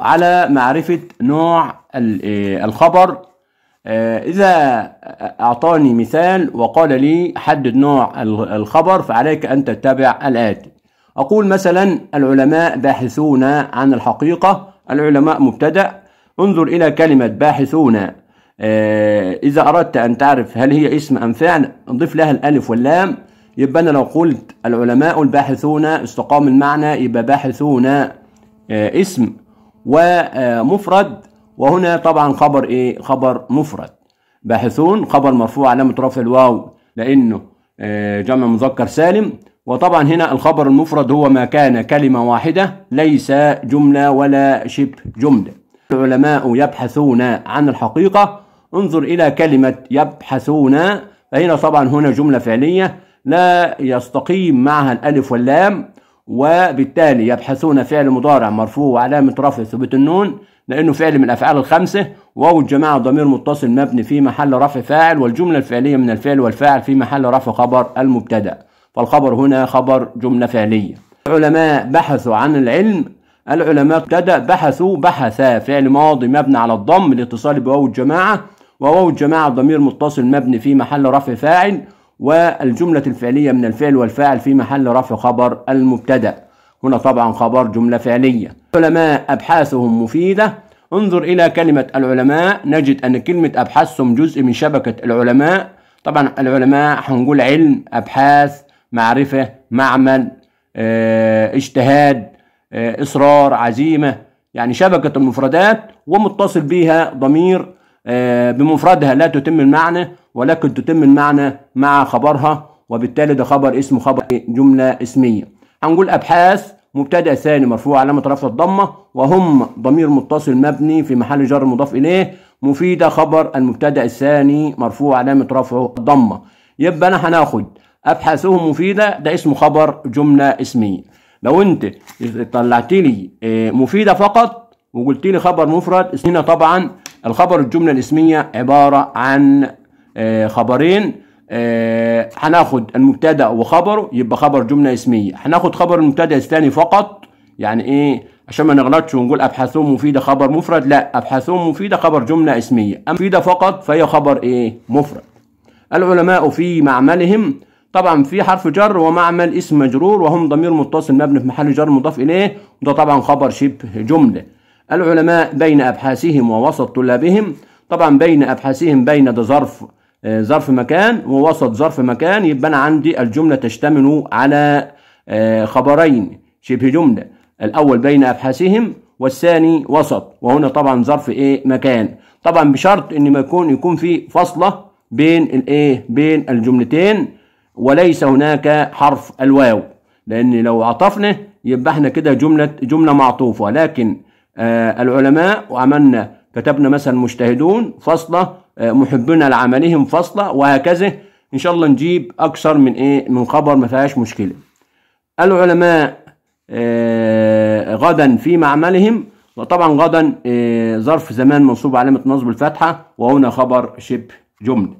على معرفة نوع الخبر. إذا أعطاني مثال وقال لي حدد نوع الخبر فعليك أن تتبع الآتي. أقول مثلا العلماء باحثون عن الحقيقة. العلماء مبتدأ. انظر إلى كلمة باحثون. إذا أردت أن تعرف هل هي اسم أم فعل نضيف لها الألف واللام. يبقى أنا لو قلت العلماء الباحثون استقام المعنى يبقى باحثون اسم. ومفرد. وهنا طبعا خبر إيه؟ خبر مفرد. باحثون خبر مرفوع علامة رفع الواو لأنه جمع مذكر سالم. وطبعا هنا الخبر المفرد هو ما كان كلمة واحدة ليس جملة ولا شبه جملة. العلماء يبحثون عن الحقيقة. انظر إلى كلمة يبحثون. فهنا طبعا هنا جملة فعلية لا يستقيم معها الألف واللام. وبالتالي يبحثون فعل مضارع مرفوع وعلامة رفع ثبوت النون لأنه فعل من الأفعال الخمسة واو الجماعة ضمير متصل مبني في محل رفع فاعل والجملة الفعلية من الفعل والفاعل في محل رفع خبر المبتدأ. فالخبر هنا خبر جملة فعلية. العلماء بحثوا عن العلم. العلماء ابتدأ بحثوا بحث فعل ماضي مبني على الضم لاتصال بواو الجماعة وواو الجماعة ضمير متصل مبني في محل رفع فاعل والجملة الفعلية من الفعل والفاعل في محل رفع خبر المبتدأ. هنا طبعا خبر جملة فعلية. العلماء أبحاثهم مفيدة. انظر إلى كلمة العلماء. نجد أن كلمة أبحاثهم جزء من شبكة العلماء. طبعا العلماء هنقول علم أبحاث معرفة معمل آه اجتهاد آه إصرار عزيمة. يعني شبكة المفردات ومتصل بها ضمير بمفردها لا تتم المعنى ولكن تتم المعنى مع خبرها وبالتالي ده خبر اسمه خبر جملة اسمية. هنقول أبحاث مبتدأ ثاني مرفوع علامة رفع الضمة وهم ضمير متصل مبني في محل جر مضاف إليه. مفيدة خبر المبتدأ الثاني مرفوع علامة رفع الضمة. يبقى أنا هناخد أبحاثهم مفيدة ده اسمه خبر جملة اسمية. لو أنت طلعت لي مفيدة فقط وقلت لي خبر مفرد هنا طبعا الخبر الجملة الإسمية عبارة عن خبرين هناخد المبتدأ وخبره يبقى خبر جملة إسمية. هناخد خبر المبتدأ الثاني فقط يعني إيه؟ عشان ما نغلطش ونقول ابحاثهم مفيدة خبر مفرد لا ابحاثهم مفيدة خبر جملة إسمية. مفيدة فقط فهي خبر إيه؟ مفرد. العلماء في معملهم طبعا في حرف جر ومعمل اسم مجرور وهم ضمير متصل مبني في محل جر مضاف إليه وده طبعا خبر شبه جملة. العلماء بين أبحاثهم ووسط طلابهم. طبعا بين أبحاثهم بين ده ظرف ظرف مكان ووسط ظرف مكان. يبقى أنا عندي الجملة تشتمل على خبرين شبه جملة. الأول بين أبحاثهم والثاني وسط. وهنا طبعا ظرف إيه؟ مكان. طبعا بشرط إن ما يكون يكون في فاصله بين الإيه؟ بين الجملتين. وليس هناك حرف الواو. لأن لو عطفنا يبقى إحنا كده جملة جملة معطوفة. لكن آه العلماء وعملنا كتبنا مثلا مجتهدون فاصله محبون لعملهم فاصلة وهكذا. إن شاء الله نجيب أكثر من إيه من خبر ما فيهاش مشكلة. العلماء غدا في معملهم. وطبعا غدا ظرف زمان منصوب علامة نصب الفتحة وهنا خبر شبه جملة.